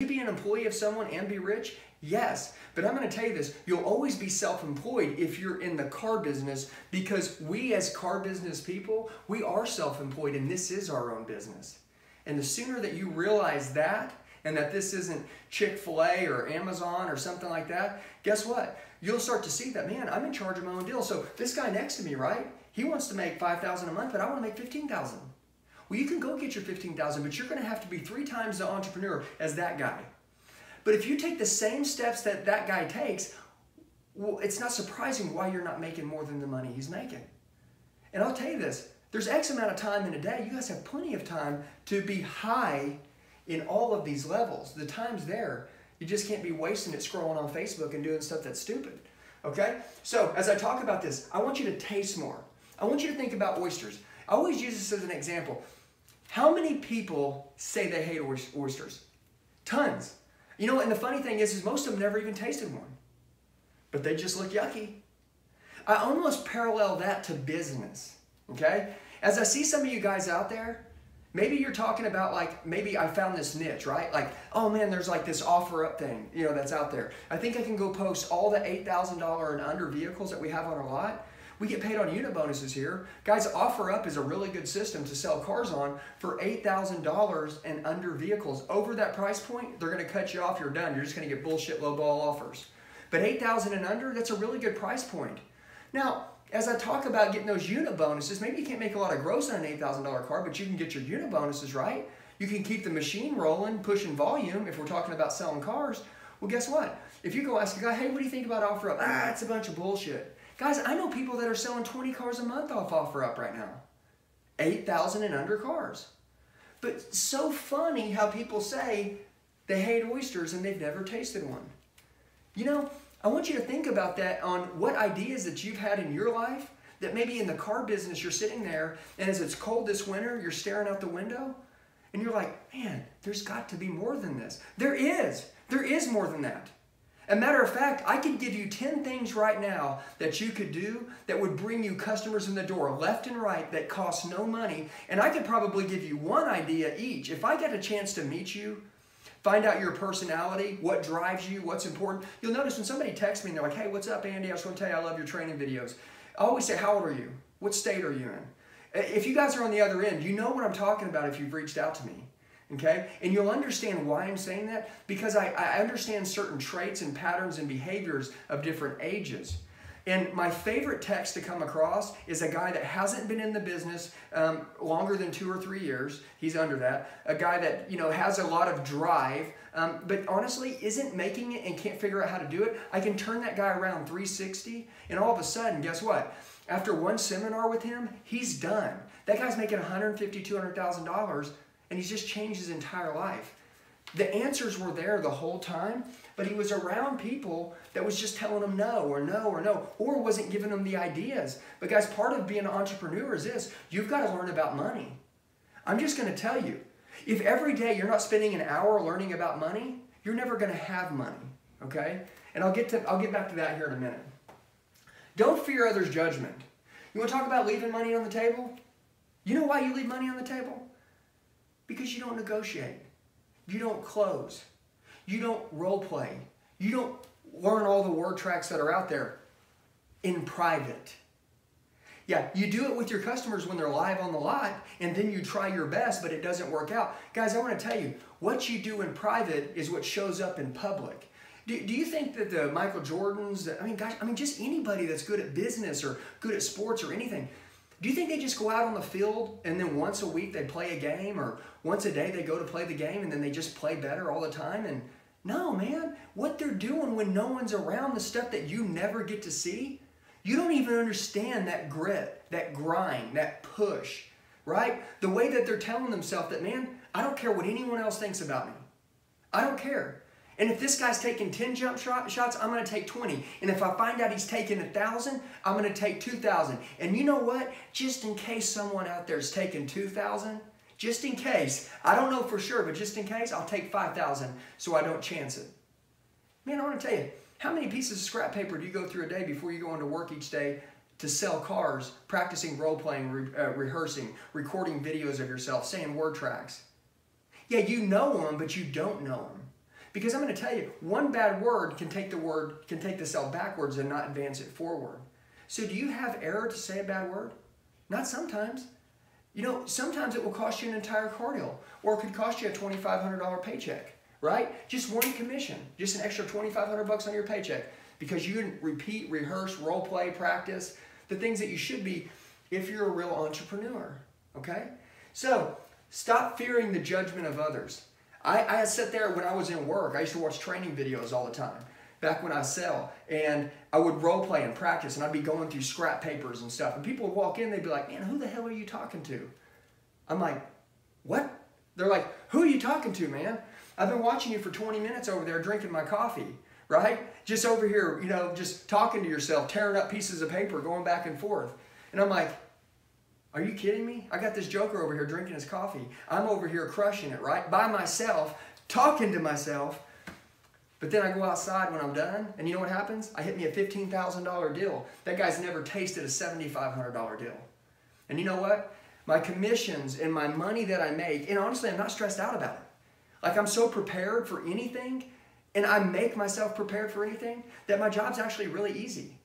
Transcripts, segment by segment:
you be an employee of someone and be rich? Yes, but I'm going to tell you this you'll always be self employed if you're in the car business because we, as car business people, we are self employed and this is our own business. And the sooner that you realize that and that this isn't Chick fil A or Amazon or something like that, guess what? You'll start to see that, man, I'm in charge of my own deal. So this guy next to me, right? He wants to make 5000 a month, but I want to make 15000 Well, you can go get your 15000 but you're going to have to be three times the entrepreneur as that guy. But if you take the same steps that that guy takes, well, it's not surprising why you're not making more than the money he's making. And I'll tell you this there's X amount of time in a day. You guys have plenty of time to be high in all of these levels. The time's there. You just can't be wasting it scrolling on Facebook and doing stuff that's stupid. Okay? So, as I talk about this, I want you to taste more. I want you to think about oysters. I always use this as an example. How many people say they hate oysters? Tons. You know, and the funny thing is, is most of them never even tasted one, but they just look yucky. I almost parallel that to business. Okay, as I see some of you guys out there, maybe you're talking about like maybe I found this niche, right? Like, oh man, there's like this OfferUp thing, you know, that's out there. I think I can go post all the eight thousand dollar and under vehicles that we have on our lot we get paid on unit bonuses here. Guys, OfferUp is a really good system to sell cars on for $8,000 and under vehicles. Over that price point, they're going to cut you off. You're done. You're just going to get bullshit low ball offers. But 8,000 and under, that's a really good price point. Now, as I talk about getting those unit bonuses, maybe you can't make a lot of gross on an $8,000 car, but you can get your unit bonuses, right? You can keep the machine rolling, pushing volume if we're talking about selling cars. Well, guess what? If you go ask a guy, hey, what do you think about OfferUp? Ah, it's a bunch of bullshit. Guys, I know people that are selling 20 cars a month off OfferUp right now. 8,000 and under cars. But so funny how people say they hate oysters and they've never tasted one. You know, I want you to think about that on what ideas that you've had in your life that maybe in the car business you're sitting there and as it's cold this winter, you're staring out the window and you're like, man, there's got to be more than this. There is. There is more than that. A matter of fact, I could give you 10 things right now that you could do that would bring you customers in the door left and right that cost no money. And I could probably give you one idea each. If I get a chance to meet you, find out your personality, what drives you, what's important. You'll notice when somebody texts me and they're like, hey, what's up, Andy? I just want to tell you I love your training videos. I always say, how old are you? What state are you in? If you guys are on the other end, you know what I'm talking about if you've reached out to me. Okay? And you'll understand why I'm saying that because I, I understand certain traits and patterns and behaviors of different ages. And my favorite text to come across is a guy that hasn't been in the business um, longer than two or three years. He's under that. A guy that you know has a lot of drive, um, but honestly isn't making it and can't figure out how to do it. I can turn that guy around 360, and all of a sudden, guess what? After one seminar with him, he's done. That guy's making 150, 200 thousand dollars and he's just changed his entire life. The answers were there the whole time, but he was around people that was just telling him no or no or no, or wasn't giving him the ideas. But guys, part of being an entrepreneur is this you've got to learn about money. I'm just going to tell you if every day you're not spending an hour learning about money, you're never going to have money. Okay? And I'll get to I'll get back to that here in a minute. Don't fear others' judgment. You want to talk about leaving money on the table? You know why you leave money on the table? Because you don't negotiate. You don't close. You don't role play. You don't learn all the word tracks that are out there in private. Yeah, you do it with your customers when they're live on the lot, and then you try your best, but it doesn't work out. Guys, I want to tell you, what you do in private is what shows up in public. Do, do you think that the Michael Jordans, I mean, guys, I mean, just anybody that's good at business or good at sports or anything, do you think they just go out on the field and then once a week they play a game or once a day they go to play the game and then they just play better all the time? And no, man, what they're doing when no one's around, the stuff that you never get to see, you don't even understand that grit, that grind, that push, right? The way that they're telling themselves that, man, I don't care what anyone else thinks about me. I don't care. And if this guy's taking 10 jump shot, shots, I'm going to take 20. And if I find out he's taking 1,000, I'm going to take 2,000. And you know what? Just in case someone out there is taking 2,000, just in case, I don't know for sure, but just in case, I'll take 5,000 so I don't chance it. Man, I want to tell you, how many pieces of scrap paper do you go through a day before you go into work each day to sell cars, practicing role playing, re uh, rehearsing, recording videos of yourself, saying word tracks? Yeah, you know them, but you don't know them. Because I'm going to tell you, one bad word can take the word, can take the cell backwards and not advance it forward. So do you have error to say a bad word? Not sometimes. You know, sometimes it will cost you an entire car deal, or it could cost you a $2,500 paycheck, right? Just one commission, just an extra 2,500 bucks on your paycheck because you didn't repeat, rehearse, role play, practice the things that you should be if you're a real entrepreneur, okay? So stop fearing the judgment of others. I, I sat there when I was in work, I used to watch training videos all the time back when I sell. And I would role play and practice, and I'd be going through scrap papers and stuff. And people would walk in, they'd be like, Man, who the hell are you talking to? I'm like, What? They're like, Who are you talking to, man? I've been watching you for 20 minutes over there drinking my coffee, right? Just over here, you know, just talking to yourself, tearing up pieces of paper, going back and forth. And I'm like, are you kidding me? I got this joker over here drinking his coffee. I'm over here crushing it, right? By myself, talking to myself, but then I go outside when I'm done, and you know what happens? I hit me a $15,000 deal. That guy's never tasted a $7,500 deal. And you know what? My commissions and my money that I make, and honestly, I'm not stressed out about it. Like I'm so prepared for anything, and I make myself prepared for anything, that my job's actually really easy.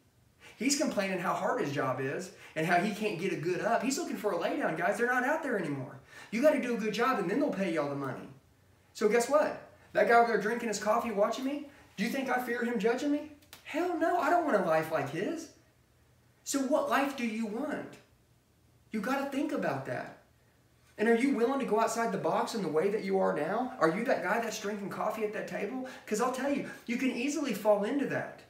He's complaining how hard his job is and how he can't get a good up. He's looking for a laydown, guys. They're not out there anymore. You got to do a good job, and then they'll pay you all the money. So guess what? That guy over there drinking his coffee watching me, do you think I fear him judging me? Hell no, I don't want a life like his. So what life do you want? You got to think about that. And are you willing to go outside the box in the way that you are now? Are you that guy that's drinking coffee at that table? Because I'll tell you, you can easily fall into that.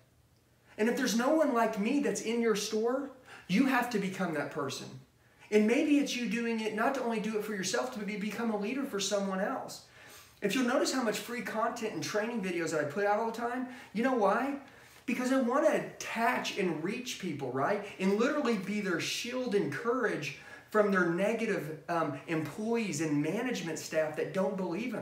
And if there's no one like me that's in your store, you have to become that person. And maybe it's you doing it not to only do it for yourself, to become a leader for someone else. If you'll notice how much free content and training videos that I put out all the time, you know why? Because I want to attach and reach people, right? And literally be their shield and courage from their negative um, employees and management staff that don't believe in.